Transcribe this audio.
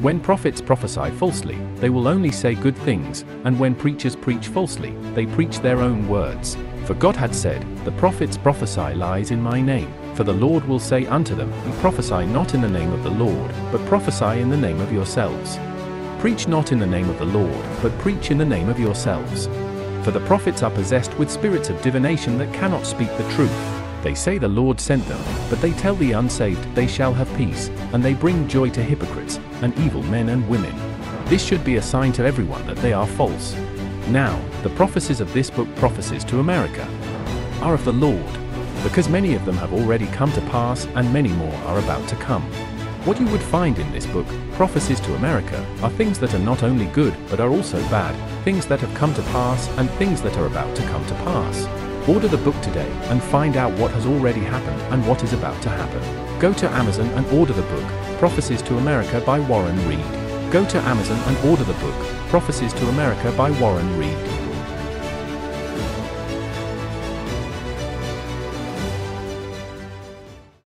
When prophets prophesy falsely, they will only say good things, and when preachers preach falsely, they preach their own words. For God had said, The prophets prophesy lies in my name. For the Lord will say unto them, prophesy not in the name of the Lord, but prophesy in the name of yourselves. Preach not in the name of the Lord, but preach in the name of yourselves. For the prophets are possessed with spirits of divination that cannot speak the truth. They say the Lord sent them, but they tell the unsaved they shall have peace, and they bring joy to hypocrites, and evil men and women. This should be a sign to everyone that they are false. Now, the prophecies of this book prophecies to America are of the Lord, because many of them have already come to pass and many more are about to come. What you would find in this book, Prophecies to America, are things that are not only good but are also bad, things that have come to pass and things that are about to come to pass. Order the book today and find out what has already happened and what is about to happen. Go to Amazon and order the book, Prophecies to America by Warren Reed. Go to Amazon and order the book, Prophecies to America by Warren Reed.